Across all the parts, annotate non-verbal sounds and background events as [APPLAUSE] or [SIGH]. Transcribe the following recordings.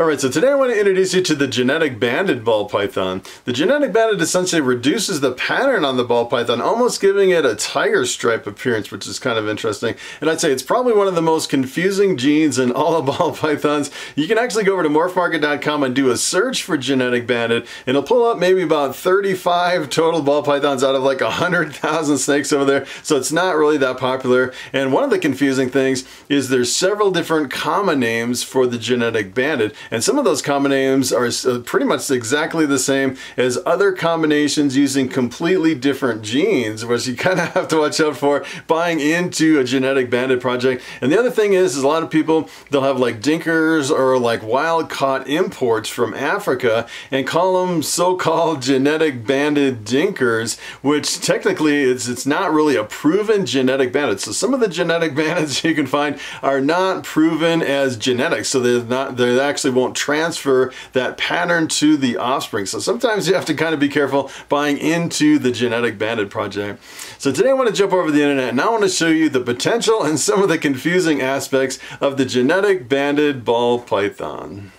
Alright, so today I want to introduce you to the genetic banded ball python. The genetic banded essentially reduces the pattern on the ball python, almost giving it a tiger stripe appearance, which is kind of interesting. And I'd say it's probably one of the most confusing genes in all of ball [LAUGHS] pythons. You can actually go over to morphmarket.com and do a search for genetic banded, and it'll pull up maybe about 35 total ball pythons out of like 100,000 snakes over there, so it's not really that popular. And one of the confusing things is there's several different common names for the genetic banded, and some of those common names are uh, pretty much exactly the same as other combinations using completely different genes, which you [LAUGHS] kind of have to watch out for buying into a genetic banded project. And the other thing is, is a lot of people, they'll have like dinkers or like wild caught imports from Africa and call them so-called [LAUGHS] genetic banded dinkers, which technically it's, it's not really a proven genetic banded. So some of the genetic [LAUGHS] bandeds you can find are not proven as genetics. So they're not, they're actually won't transfer that pattern to the offspring. So sometimes you have to kind of be careful buying into the genetic banded project. So today I want to jump over the internet and I want to show you the potential and some of the confusing aspects of the genetic banded ball python.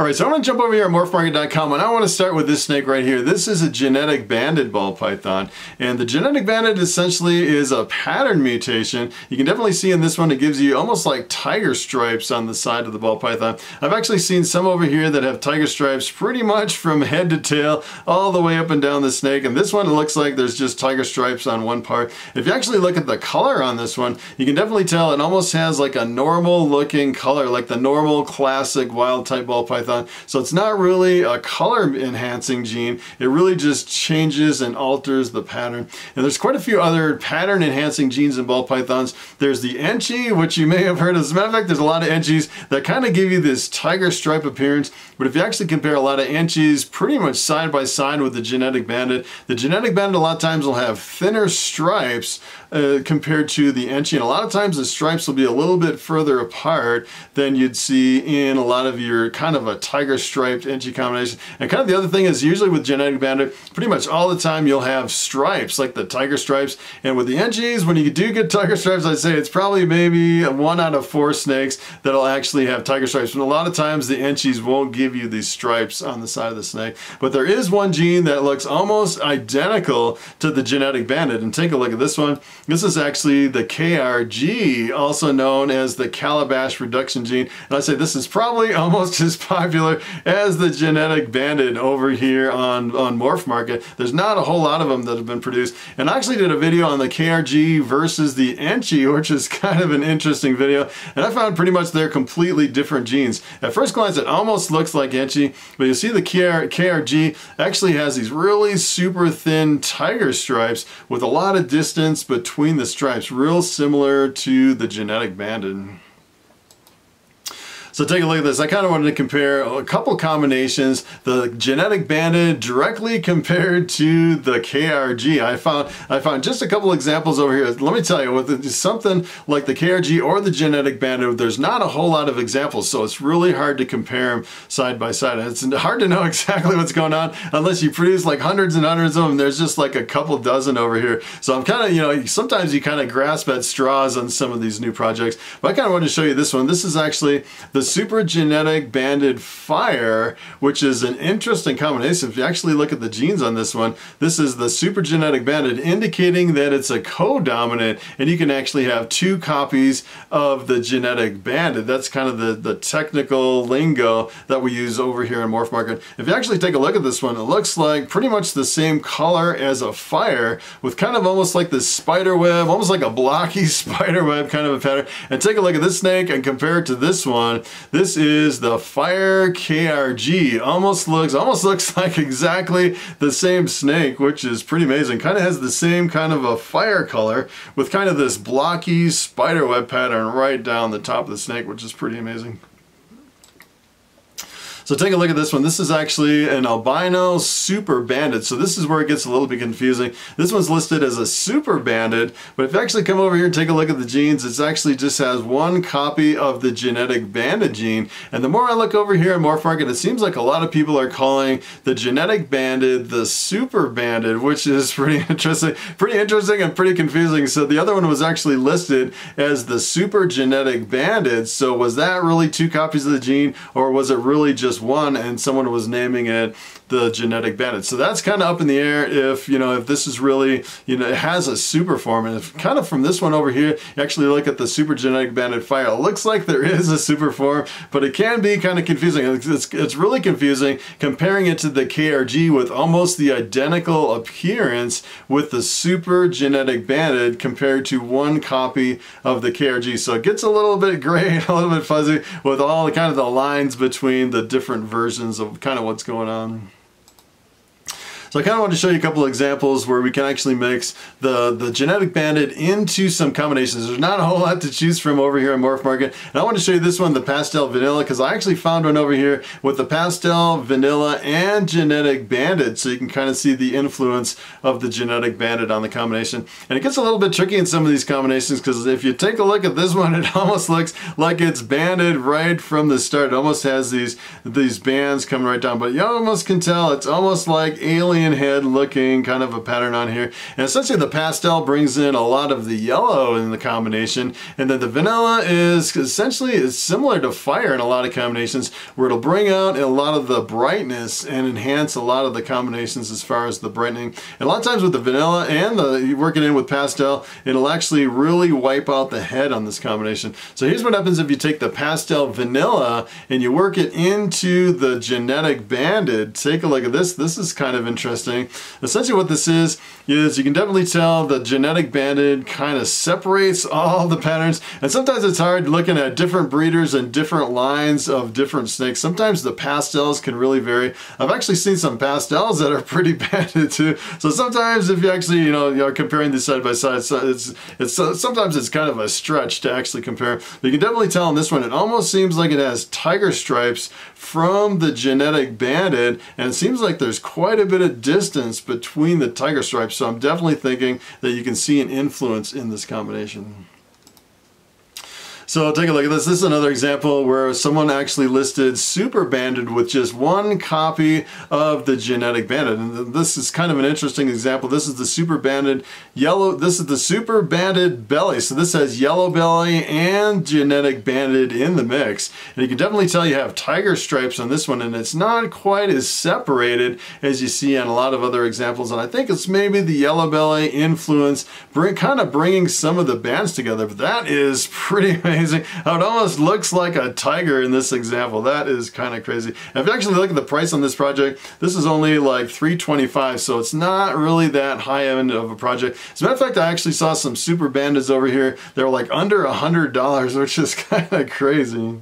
Alright, so I'm to jump over here at morphmarket.com and I want to start with this snake right here. This is a genetic banded ball python. And the genetic banded essentially is a pattern mutation. You can definitely see in this one it gives you almost like tiger stripes on the side of the ball python. I've actually seen some over here that have tiger stripes pretty much from head to tail all the way up and down the snake. And this one it looks like there's just tiger stripes on one part. If you actually look at the color on this one, you can definitely tell it almost has like a normal looking color, like the normal classic wild type ball python python. So it's not really a color enhancing gene. It really just changes and alters the pattern. And there's quite a few other pattern enhancing genes in ball pythons. There's the enchi, which you may have heard. As a matter of fact, there's a lot of enchis that kind of give you this tiger stripe appearance. But if you actually compare a lot of enchis pretty much side by side with the genetic banded, the genetic banded a lot of times will have thinner stripes uh, compared to the enchi. And a lot of times the stripes will be a little bit further apart than you'd see in a lot of your kind of a tiger striped enchi combination. And kind of the other thing is usually with genetic banded, pretty much all the time you'll have stripes like the tiger stripes. And with the enchis, when you do get tiger stripes, I'd say it's probably maybe one out of four snakes that'll actually have tiger stripes. But a lot of times the enchis won't give you these stripes on the side of the snake. But there is one gene that looks almost identical to the genetic banded. And take a look at this one. This is actually the KRG, also known as the kalabash reduction gene. And I say this is probably [LAUGHS] almost as popular as the genetic banded over here on, on Morph Market. There's not a whole lot of them that have been produced. And I actually did a video on the KRG versus the Enchi, [LAUGHS] which is kind of an interesting video. And I found pretty much they're completely different genes. At first glance, it almost looks like Enchi, but you see the KR, KRG actually has these really super thin tiger stripes with a lot of distance between between the stripes, real similar to the genetic banded. So take a look at this. I kind of wanted to compare a couple combinations, the genetic banded directly compared to the KRG. I found I found just a couple examples over here. Let me tell you, with something like the KRG or the genetic banded, there's not a whole lot of examples, so it's really hard to compare them side by side. It's hard to know [LAUGHS] exactly what's going on unless you produce like hundreds and hundreds of them. There's just like a couple dozen over here. So I'm kind of, you know, sometimes you kind of grasp at straws on some of these new projects. But I kind of wanted to show you this one. This is actually the the supergenetic banded fire, which is an interesting combination. If you actually look at the genes on this one, this is the supergenetic banded, indicating that it's a co-dominant, and you can actually have two copies of the genetic banded. That's kind of the, the technical lingo that we use over here in Morph Market. If you actually take a look at this one, it looks like pretty much the same color as a fire, with kind of almost like this spider web, almost like a blocky [LAUGHS] spider web kind of a pattern. And take a look at this snake and compare it to this one. This is the Fire KRG. Almost looks, almost [LAUGHS] looks like exactly the same snake, which is pretty amazing. Kind of has the same kind of a fire color with kind of this blocky spiderweb pattern right down the top of the snake, which is pretty amazing. So take a look at this one. This is actually an albino super banded. So this is where it gets a little bit confusing. This one's listed as a super banded, but if you actually come over here and take a look at the genes, it actually just has one copy of the genetic banded gene. And the more I look over here in MorphMarket, it seems like a lot of people are calling the genetic banded the super banded, which is [LAUGHS] pretty interesting, pretty interesting and pretty confusing. So the other one was actually listed as the super genetic banded. So was that really two copies of the gene or was it really just one and someone was naming it the genetic banded. So that's kind of up in the air if, you know, if this is really, you know, it has a super form. And if kind of from this one over here, you actually look at the super genetic banded fire, it looks like there is a super form, but it can be kind of confusing. It's, it's, it's really confusing comparing it to the KRG with almost the identical appearance with the super genetic banded compared to one copy of the KRG. So it gets a little bit gray, [LAUGHS] a little bit fuzzy with all the kind of the lines between the different versions of kind of what's going on. So I kind of want to show you a couple of examples where we can actually mix the, the genetic banded into some combinations. There's not a whole lot to choose from over here in MorphMarket. And I want to show you this one, the pastel vanilla, because I actually found one over here with the pastel vanilla and genetic banded. So you can kind of see the influence of the genetic banded on the combination. And it gets a little bit tricky in some of these combinations because if you take a look at this [LAUGHS] one, it almost looks like it's banded right from the start. It almost has these, these bands coming right down, but you almost can tell it's almost like alien alien head looking kind of a pattern on here. And essentially the pastel brings in a lot of the yellow in the combination. And then the vanilla is essentially is similar to fire in a lot of combinations where it'll bring out a lot of the brightness and enhance a lot of the combinations as far as the brightening. And a lot of times with the vanilla and the you work it in with pastel, it'll actually really wipe out the head on this combination. So here's what happens if you take the pastel vanilla and you work it into the genetic banded. Take a look at this. This is kind of interesting interesting. Essentially what this is, is you can definitely tell the genetic banded kind of separates all the patterns. And sometimes it's hard looking at different breeders and different lines of different snakes. Sometimes the pastels can really vary. I've actually seen some pastels that are pretty [LAUGHS] banded too. So sometimes if you actually, you know, you're comparing these side by side, so it's, it's sometimes it's kind of a stretch to actually compare. But you can definitely tell in this one, it almost seems like it has tiger stripes from the genetic banded. And it seems like there's quite a bit of distance between the tiger stripes. So I'm definitely thinking that you can see an influence in this combination. So take a look at this. This is another example where someone actually listed super banded with just one copy of the genetic banded. And this is kind of an interesting example. This is the super banded yellow. This is the super banded belly. So this has yellow belly and genetic banded in the mix. And you can definitely tell you have tiger stripes on this one and it's not quite as separated as you see on a lot of other examples. And I think it's maybe the yellow belly influence bring, kind of bringing some of the bands together. But that is [LAUGHS] pretty amazing amazing. It almost looks like a tiger in this example. That is kind of crazy. if you actually look at the price on this project, this is only like 325 so it's not really that high end of a project. As a matter of fact, I actually saw some super bandeds over here. They're like under a $100, which is [LAUGHS] kind of crazy.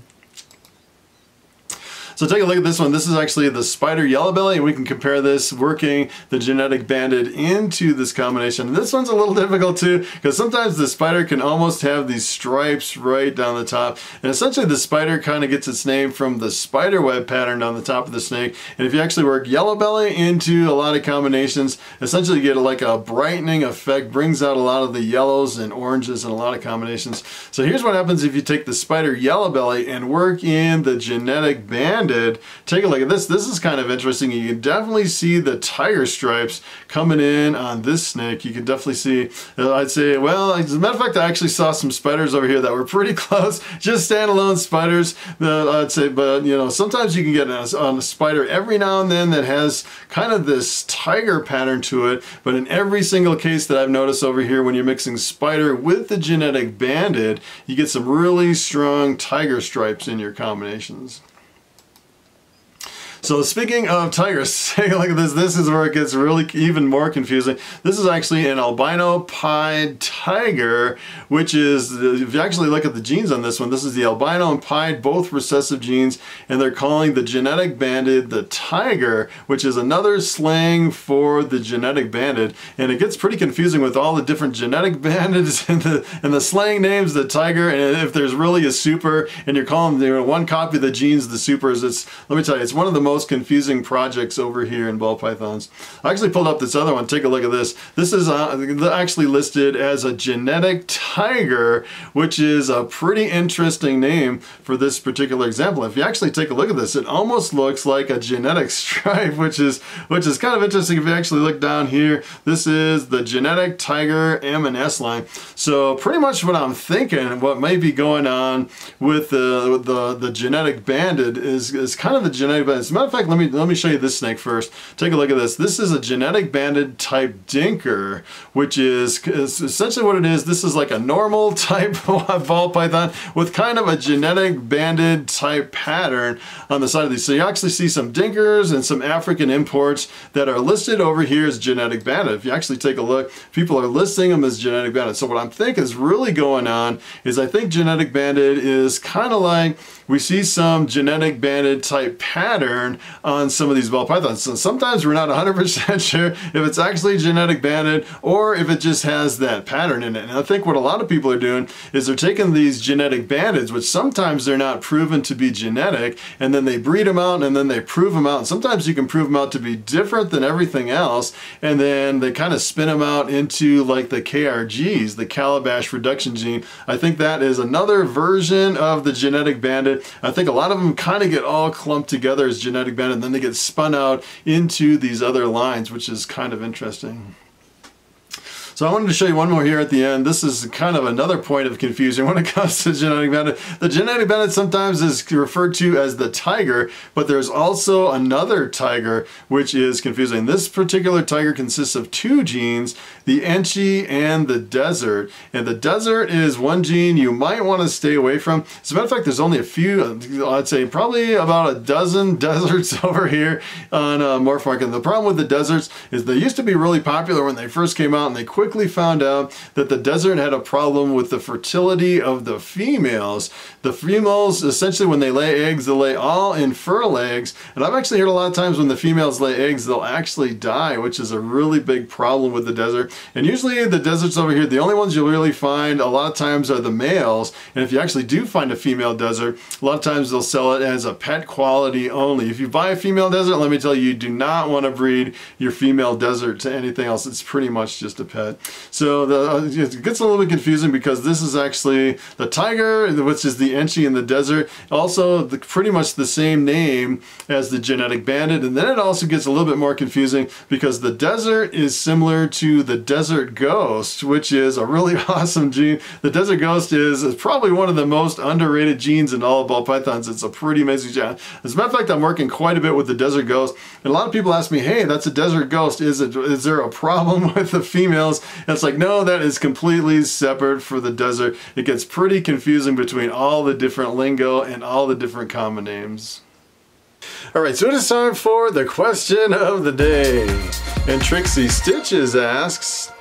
So take a look at this one. This is actually the spider yellow belly, and we can compare this working the genetic banded into this combination. And this one's a little difficult too, because sometimes the spider can almost have these stripes right down the top. And essentially the spider kind of gets its name from the spider web pattern on the top of the snake. And if you actually work yellow belly into a lot of combinations, essentially you get like a brightening effect, brings out a lot of the yellows and oranges in a lot of combinations. So here's what happens if you take the spider yellow belly and work in the genetic band did. Take a look at this. This is kind of interesting. You can definitely see the tiger stripes coming in on this snake. You can definitely see, uh, I'd say, well, as a matter of fact, I actually saw some spiders over here that were [LAUGHS] pretty close, just standalone spiders, uh, I'd say, but you know, sometimes you can get a, a spider every now and then that has kind of this tiger pattern to it, but in every single case that I've noticed over here, when you're mixing spider with the genetic banded, you get some really strong tiger stripes in your combinations. So speaking of tigers, [LAUGHS] take a look at this. This is where it gets really even more confusing. This is actually an albino pied tiger, which is, if you actually look at the genes on this one, this is the albino and pied, both recessive genes, and they're calling the genetic banded the tiger, which is another slang for the genetic banded. And it gets pretty confusing with all the different genetic [LAUGHS] bandeds and the, and the slang names, the tiger, and if there's really a super, and you're calling you know, one copy of the genes the supers, it's, let me tell you, it's one of the most confusing projects over here in ball pythons. I actually pulled up this other one. Take a look at this. This is uh, actually listed as a genetic tiger, which is a pretty interesting name for this particular example. If you actually take a look at this, it almost looks like a genetic [LAUGHS] stripe, which is which is kind of interesting if you actually look down here. This is the genetic tiger M and S line. So pretty much what I'm thinking, what may be going on with the the, the genetic banded is, is kind of the genetic banded. Fact, let me let me show you this snake first. Take a look at this. This is a genetic banded type dinker, which is, is essentially what it is. This is like a normal [LAUGHS] type ball python with kind of a genetic banded type pattern on the side of these. So you actually see some dinkers and some African imports that are listed over here as genetic banded. If you actually take a look, people are listing them as genetic banded. So what I'm thinking is really going on is I think genetic banded is kind of like we see some genetic banded type pattern on some of these ball pythons. So sometimes we're not 100% [LAUGHS] sure if it's actually genetic banded or if it just has that pattern in it. And I think what a lot of people are doing is they're taking these genetic bandeds, which sometimes they're not proven to be genetic, and then they breed them out and then they prove them out. And sometimes you can prove them out to be different than everything else, and then they kind of spin them out into like the KRGs, the kalabash reduction gene. I think that is another version of the genetic banded. I think a lot of them kind of get all clumped together as genetic banded, and then they get spun out into these other lines, which is kind of interesting. So I wanted to show you one more here at the end. This is kind of another point of confusion [LAUGHS] when it comes to genetic banded. The genetic banded sometimes is referred to as the tiger, but there's also another tiger which is confusing. This particular tiger consists of two genes, the Enchi and the desert. And the desert is one gene you might want to stay away from. As a matter of fact, there's only a few, I'd say probably about a dozen [LAUGHS] deserts [LAUGHS] over here on uh, Morph And the problem with the deserts is they used to be really popular when they first came out and they quickly quickly found out that the desert had a problem with the fertility of the females. The females, essentially when they lay eggs, they lay all infertile eggs. And I've actually heard a lot of times when the females lay eggs, they'll actually die, which is a really big problem with the desert. And usually the deserts over here, the only ones you'll really find a lot of times are the males. And if you actually do find a female desert, a lot of times they'll sell it as a pet quality only. If you buy a female desert, let me tell you, you do not want to breed your female desert to anything else. It's pretty much just a pet. So the, uh, it gets a little bit confusing because this is actually the tiger, which is the Enchi in the desert. Also, the, pretty much the same name as the genetic banded. And then it also gets a little bit more confusing because the desert is similar to the desert ghost, which is a really [LAUGHS] awesome gene. The desert ghost is, is probably one of the most underrated genes in all of ball pythons. It's a pretty amazing gene. As a matter of fact, I'm working quite a bit with the desert ghost. And a lot of people ask me, hey, that's a desert ghost. Is, it, is there a problem [LAUGHS] with the females? And it's like, no, that is completely separate for the desert. It gets pretty confusing between all the different lingo and all the different common names. All right, so it is time for the question of the day. And Trixie Stitches asks,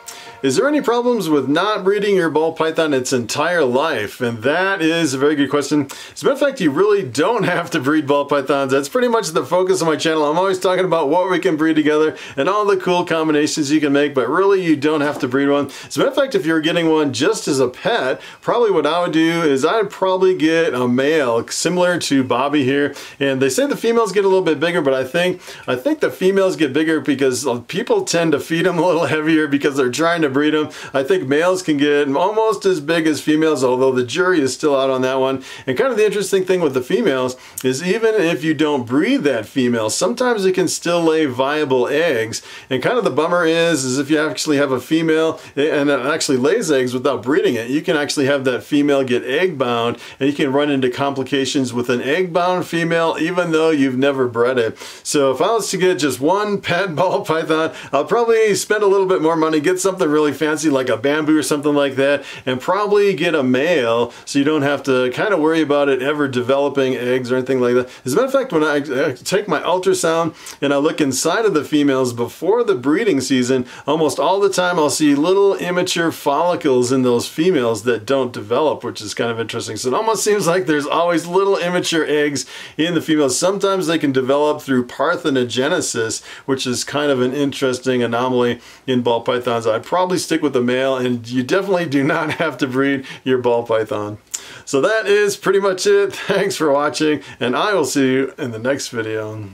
is there any problems with not breeding your ball python its entire life? And that is a very good question. As a matter of fact, you really don't have to breed ball pythons. That's pretty much the focus of my channel. I'm always talking about what we can breed together and all the cool combinations you can make, but really you don't have to breed one. As a matter of fact, if you're getting one just as a pet, probably what I would do is I'd probably get a male similar to Bobby here. And they say the females get a little bit bigger, but I think I think the females get bigger because uh, people tend to feed them a little [LAUGHS] heavier because they're trying to to breed them. I think males can get almost as big as females, although the jury is still out on that one. And kind of the interesting thing with the females is even if you don't breed that female, sometimes it can still lay viable eggs. And kind of the bummer is, is if you actually have a female and it actually lays eggs without breeding it, you can actually have that female get egg bound and you can run into complications with an egg bound female even though you've never bred it. So if I was to get just one [LAUGHS] pet ball python, I'll probably spend a little bit more money, get something really fancy like a bamboo or something like that and probably get a male so you don't have to kind of worry about it ever developing eggs or anything like that. As a matter of fact, when I, I take my ultrasound and I look inside of the females before the breeding season, almost all the time I'll see little immature follicles in those females that don't develop, which is kind of interesting. So it almost seems like there's always little immature eggs in the females. Sometimes they can develop through parthenogenesis, which is kind of an interesting anomaly in ball pythons. I'd probably stick with the male and you definitely do not have to breed your ball python. So that is pretty much it. [LAUGHS] Thanks for watching and I will see you in the next video.